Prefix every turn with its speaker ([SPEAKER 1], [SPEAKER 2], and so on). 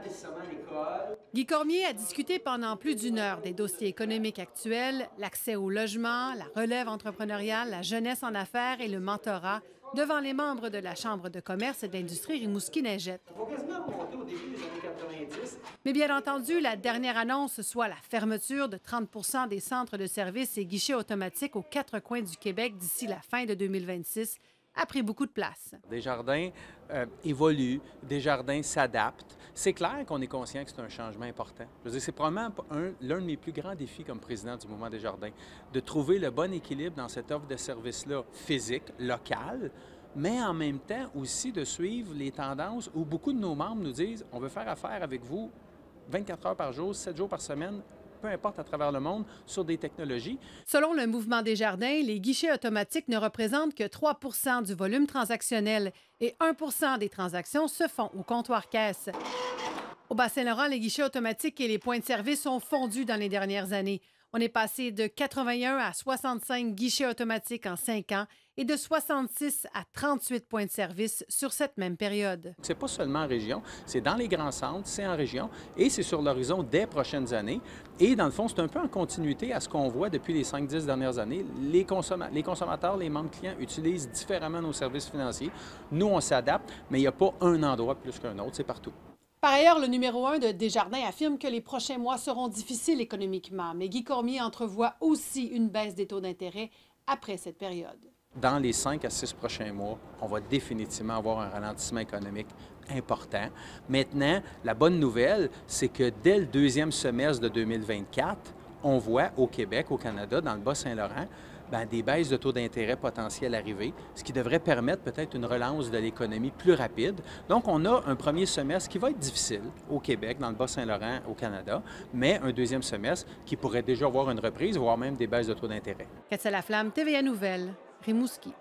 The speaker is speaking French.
[SPEAKER 1] nécessairement à l'école.
[SPEAKER 2] Guy Cormier a discuté pendant plus d'une heure des dossiers économiques actuels, l'accès au logement, la relève entrepreneuriale, la jeunesse en affaires et le mentorat devant les membres de la Chambre de commerce et d'industrie Rimouski-Neigette.
[SPEAKER 1] Il faut quasiment remonter au début des années 90.
[SPEAKER 2] Mais bien entendu, la dernière annonce, soit la fermeture de 30 des centres de services et guichets automatiques aux quatre coins du Québec d'ici la fin de 2026, a pris beaucoup de place.
[SPEAKER 3] Desjardins euh, évolue, Desjardins s'adapte. C'est clair qu'on est conscient que c'est un changement important. Je veux dire, c'est probablement un- l'un de mes plus grands défis comme président du mouvement Desjardins, de trouver le bon équilibre dans cette offre de services-là physique, locale, mais en même temps aussi de suivre les tendances où beaucoup de nos membres nous disent on veut faire affaire avec vous 24 heures par jour, 7 jours par semaine, peu importe à travers le monde, sur des technologies.
[SPEAKER 2] Selon le mouvement des jardins, les guichets automatiques ne représentent que 3% du volume transactionnel et 1% des transactions se font au comptoir caisse. Au Bas-Saint-Laurent, les guichets automatiques et les points de service ont fondu dans les dernières années. On est passé de 81 à 65 guichets automatiques en 5 ans et de 66 à 38 points de service sur cette même période.
[SPEAKER 3] C'est pas seulement en région, c'est dans les grands centres, c'est en région et c'est sur l'horizon des prochaines années. Et dans le fond, c'est un peu en continuité à ce qu'on voit depuis les 5-10 dernières années. Les, consomma- les consommateurs, les membres clients utilisent différemment nos services financiers. Nous, on s'adapte, mais il n'y a pas un endroit plus qu'un autre, c'est partout.
[SPEAKER 2] Par ailleurs, le numéro un de Desjardins affirme que les prochains mois seront difficiles économiquement, mais Guy Cormier entrevoit aussi une baisse des taux d'intérêt après cette période.
[SPEAKER 3] Dans les 5 à 6 prochains mois, on va définitivement avoir un ralentissement économique important. Maintenant, la bonne nouvelle, c'est que dès le deuxième semestre de 2024, on voit au Québec, au Canada, dans le Bas-Saint-Laurent, ben, des baisses de taux d'intérêt potentielles arriver, ce qui devrait permettre peut-être une relance de l'économie plus rapide. Donc, on a un premier semestre qui va être difficile au Québec, dans le Bas-Saint-Laurent, au Canada, mais un deuxième semestre qui pourrait déjà avoir une reprise, voire même des baisses de taux d'intérêt.
[SPEAKER 2] Katia Laflamme, TVA Nouvelle, Rimouski.